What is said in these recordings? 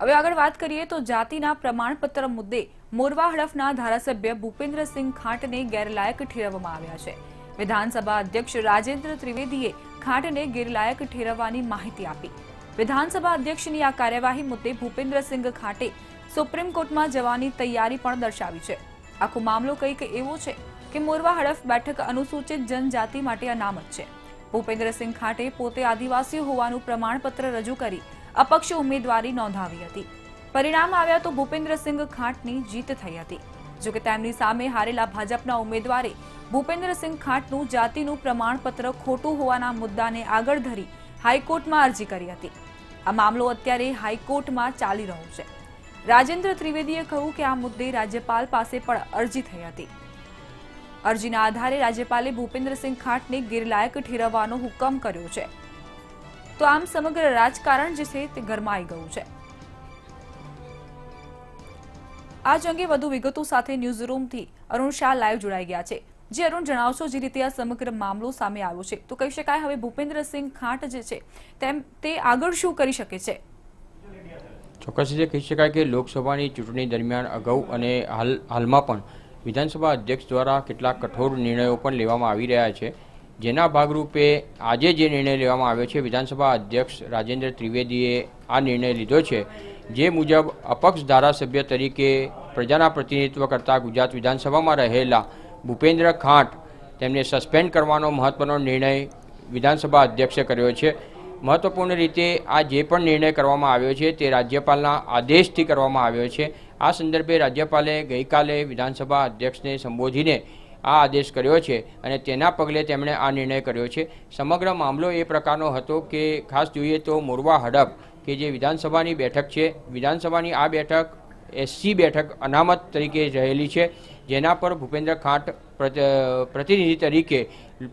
હવે આગળ વાત કરીએ તો જાતિના પ્રમાણપત્ર મુદ્દે. મોરવા હડફના ધારાસભ્ય ભૂપેન્દ્રસિંહ ખાંટને ગેરલાયક ઠેરવવામાં આવ્યા છે. વિધાનસભા અધ્યક્ષ રાજેન્દ્ર ત્રિવેદીએ ખાંટને ગેરલાયક ઠેરવવાની માહિતી આપી. વિધાનસભા અધ્યક્ષની આ કાર્યવાહી મુદ્દે ભૂપેન્દ્રસિંહ ખાંટે સુપ્રીમ કોર્ટમાં જવાની તૈયારી પણ દર્શાવી છે. આખો મામલો કંઈક એવો છે કે મોરવા હડફ બેઠક અનુસૂચિત જનજાતિ માટે અનામત છે. ભૂપેન્દ્રસિંહ ખાંટે પોતે આદિવાસી હોવાનું પ્રમાણપત્ર રજૂ કરી અપક્ષ ઉમેદવારી નોંધાવી હતી. પરિણામ આવ્યા તો ભૂપેન્દ્રસિંહ ખાંટની જીત થઈ હતી. જોકે તેમની સામે હારેલા ભાજપના ઉમેદવારે ભૂપેન્દ્રસિંહ ખાંટનું જાતિનું પ્રમાણપત્ર ખોટું હોવાના મુદ્દાને આગળ ધરી હાઈકોર્ટમાં અરજી કરી હતી. આ મામલો અત્યારે હાઈકોર્ટમાં ચાલી રહ્યો છે. રાજેન્દ્ર ત્રિવેદીએ કહ્યું કે આ મુદ્દે રાજ્યપાલ પાસે પણ અરજી થઈ હતી. અરજીના આધારે રાજ્યપાલે ભૂપેન્દ્રસિંહ ખાંટને ગેરલાયક ઠેરવવાનો હુકમ કર્યો છે. તો આમ સમગ્ર રાજકારણ જે છે તે ગરમાઈ ગયું છે. આજ અંગે વધુ વિગતો સાથે ન્યૂઝ રૂમથી અરુણ શાહ લાઈવ જોડાઈ ગયા છે. જે અરુણ જણાવશો જે રીતે આ સમગ્ર મામલો સામે આવ્યો છે. તો કહી શકાય હવે ભૂપેન્દ્રસિંહ ખાંટ જે છે તેમ તે આગળ શું કરી શકે છે? ચોક્કસ રીતે કહી શકાય કે લોકસભાની ચૂંટણી દરમિયાન અગાઉ અને હાલ, હાલમાં પણ વિધાનસભા અધ્યક્ષ દ્વારા કેટલાક કઠોર નિર્ણયો પણ લેવામાં આવી રહ્યા છે. જેના ભાગરૂપે આજે જે નિર્ણય લેવામાં આવ્યો છે, વિધાનસભા અધ્યક્ષ રાજેન્દ્ર ત્રિવેદીએ આ નિર્ણય લીધો છે, જે મુજબ અપક્ષ ધારાસભ્ય તરીકે પ્રજાના પ્રતિનિધિત્વ કરતા ગુજરાત વિધાનસભામાં રહેલા ભૂપેન્દ્ર ખાંટ તેમને સસ્પેન્ડ કરવાનો મહત્વનો નિર્ણય વિધાનસભા અધ્યક્ષે કર્યો છે. મહત્વપૂર્ણ રીતે આ જે પણ નિર્ણય કરવામાં આવ્યો છે તે રાજ્યપાલના આદેશથી કરવામાં આવ્યો છે. આ સંદર્ભે રાજ્યપાલે ગઈકાલે વિધાનસભા અધ્યક્ષને સંબોધીને આ આદેશ કર્યો છે અને તેના પગલે તેમણે આ નિર્ણય કર્યો છે. સમગ્ર મામલો એ પ્રકારનો હતો કે ખાસ જોઈએ તો મોરવા હડપ, કે જે વિધાનસભાની બેઠક છે, વિધાનસભાની આ બેઠક એસસી બેઠક અનામત તરીકે રહેલી છે, જેના પર ભૂપેન્દ્ર ખાંટ પ્રતિનિધિ તરીકે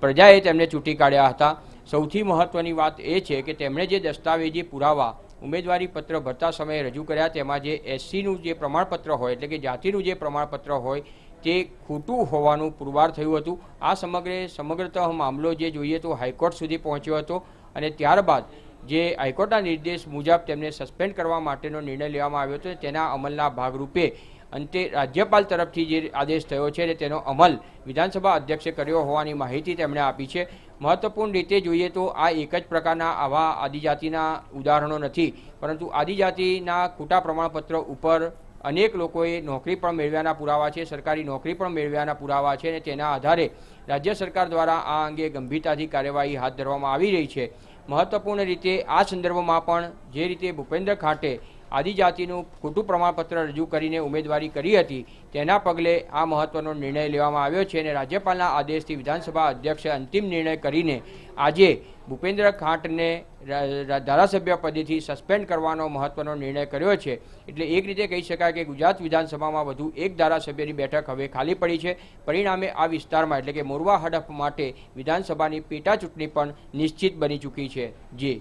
પ્રજાએ તેમને ચૂંટી કાઢ્યા હતા. સૌથી મહત્ત્વની વાત એ છે કે તેમણે જે દસ્તાવેજી પુરાવા, ઉમેદવારી પત્ર ભરતા સમયે રજૂ કર્યા, તેમાં જે એસસીનું જે પ્રમાણપત્ર હોય, એટલે કે જાતિનું જે પ્રમાણપત્ર હોય તે ખોટું હોવાનું પુરવાર થયું હતું. આ સમગ્રે સમગ્રતઃ મામલો જે જોઈએ તો હાઈકોર્ટ સુધી પહોંચ્યો હતો અને ત્યારબાદ જે હાઈકોર્ટના નિર્દેશ મુજબ તેમને સસ્પેન્ડ કરવા માટેનો નિર્ણય લેવામાં આવ્યો હતો. તેના અમલના ભાગરૂપે અંતે રાજ્યપાલ તરફથી જે આદેશ થયો છે અને તેનો અમલ વિધાનસભા અધ્યક્ષે કર્યો હોવાની માહિતી તેમણે આપી છે. મહત્વપૂર્ણ રીતે જોઈએ તો આ એક જ પ્રકારના આવા આદિજાતિના ઉદાહરણો નથી. પરંતુ આદિજાતિના ખોટા પ્રમાણપત્ર ઉપર અનેક લોકોએ નોકરી પણ મેળવ્યાના પુરાવા છે, સરકારી નોકરી પણ મેળવ્યાના પુરાવા છે અને તેના આધારે રાજ્ય સરકાર દ્વારા આ અંગે ગંભીરતાથી કાર્યવાહી હાથ ધરવામાં આવી રહી છે. મહત્વપૂર્ણ રીતે આ સંદર્ભમાં પણ જે રીતે ભૂપેન્દ્ર ખાંટે આદિજાતિનું ખોટું પ્રમાણપત્ર રજૂ કરીને ઉમેદવારી કરી હતી. તેના પગલે આ મહત્વનો નિર્ણય લેવામાં આવ્યો છે અને રાજ્યપાલના આદેશથી વિધાનસભા અધ્યક્ષે અંતિમ નિર્ણય કરીને આજે ભૂપેન્દ્ર ખાંટને ધારાસભ્ય પદેથી સસ્પેન્ડ કરવાનો મહત્વનો નિર્ણય કર્યો છે. એટલે એક રીતે કહી શકાય કે ગુજરાત વિધાનસભામાં વધુ એક ધારાસભ્યની બેઠક હવે ખાલી પડી છે. પરિણામે આ વિસ્તારમાં એટલે કે મોરવા હડફ માટે વિધાનસભાની પેટા ચૂંટણી પણ નિશ્ચિત બની ચૂકી છે. જી.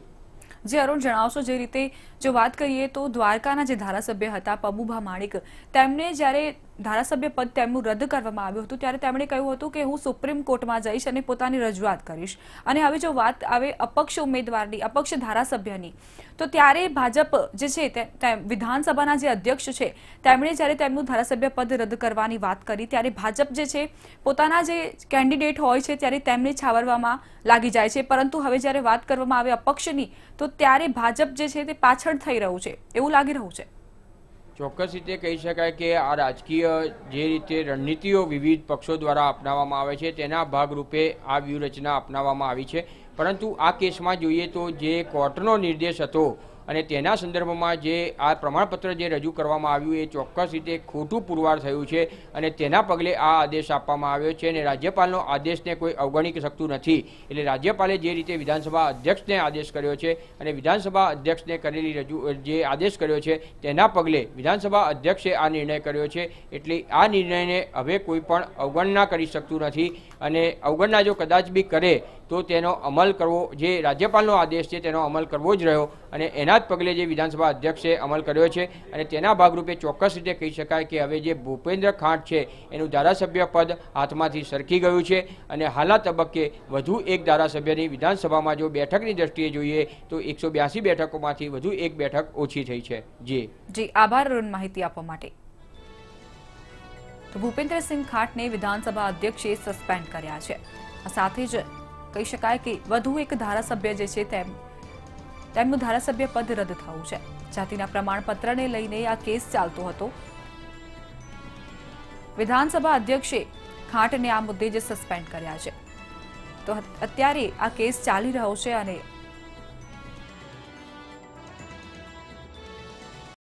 જે અરુણ જણાવશો જે રીતે જો વાત કરીએ તો દ્વારકાના જે ધારાસભ્ય હતા, પબુભા માણિક, તેમને જ્યારે ધારાસભ્ય પદ તેમનું રદ કરવામાં આવ્યું હતું, ત્યારે તેમણે કહ્યું હતું કે હું સુપ્રીમ કોર્ટમાં જઈશ અને પોતાની રજૂઆત કરીશ. અને હવે જો વાત આવે અપક્ષ ઉમેદવારની, અપક્ષ ધારાસભ્યની, તો ત્યારે ભાજપ જે છે વિધાનસભાના જે અધ્યક્ષ છે, તેમણે જ્યારે તેમનું ધારાસભ્ય પદ રદ કરવાની વાત કરી, ત્યારે ભાજપ જે છે, પોતાના જે કેન્ડિડેટ હોય છે ત્યારે તેમને છાવરવામાં લાગી જાય છે. પરંતુ હવે જ્યારે વાત કરવામાં આવે અપક્ષની, તો ત્યારે ભાજપ જે છે તે પાછળ થઈ રહ્યું છે. એવું લાગી રહ્યું છે. ચોક્કસ રીતે કહી શકાય કે આ રાજકીય જે રીતે રણનીતિઓ વિવિધ પક્ષો દ્વારા અપનાવવામાં આવે છે, તેના ભાગરૂપે આ વ્યૂહરચના અપનાવવામાં આવી છે. પરંતુ આ કેસમાં જોઈએ તો જે કોર્ટનો નિર્દેશ હતો અને તેના સંદર્ભમાં જે આ પ્રમાણપત્ર જે રજૂ કરવામાં આવ્યું એ ચોક્કસ રીતે ખોટું પુરવાર થયું છે અને તેના પગલે આ આદેશ આપવામાં આવ્યો છે અને રાજ્યપાલનો આદેશને કોઈ અવગણી શકતું નથી. એટલે રાજ્યપાલે જે રીતે વિધાનસભા અધ્યક્ષને આદેશ કર્યો છે અને વિધાનસભા અધ્યક્ષને કરેલી રજૂ જે આદેશ કર્યો છે તેના પગલે વિધાનસભા અધ્યક્ષે આ નિર્ણય કર્યો છે. એટલે આ નિર્ણયને હવે કોઈ પણ અવગણના કરી શકતું નથી. અને અવગણના જો કદાચ બી કરે, તો તેનો અમલ કરવો, જે રાજ્યપાલનો આદેશ છે તેનો અમલ કરવો જ રહ્યો. અને એના જ પગલે જે વિધાનસભા અધ્યક્ષે અમલ કર્યો છે અને તેના ભાગરૂપે ચોક્કસ રીતે કહી શકાય કે હવે જે ભૂપેન્દ્ર ખાંટ છે, એનું ધારાસભ્ય પદ હાથમાંથી સરકી ગયું છે. અને હાલના તબક્કે વધુ એક ધારાસભ્યની વિધાનસભામાં જો બેઠકની દ્રષ્ટિએ જોઈએ, તો એકસો બેઠકોમાંથી વધુ એક બેઠક ઓછી થઈ છે. જી. જી, આભાર માહિતી આપવા માટે. તો ભૂપેન્દ્રસિંહ ખાટને વિધાનસભા અધ્યક્ષે સસ્પેન્ડ કર્યા છે. આ સાથે જ કહી શકાય કે વધુ એક ધારાસભ્ય જે છે તેમ, તેમનું ધારાસભ્ય પદ રદ થયું છે. જાતિના પ્રમાણપત્રને લઈને આ કેસ ચાલતો હતો. વિધાનસભા અધ્યક્ષે ખાટને આ મુદ્દે જ સસ્પેન્ડ કર્યા છે. તો અત્યારે આ કેસ ચાલી રહ્યો છે અને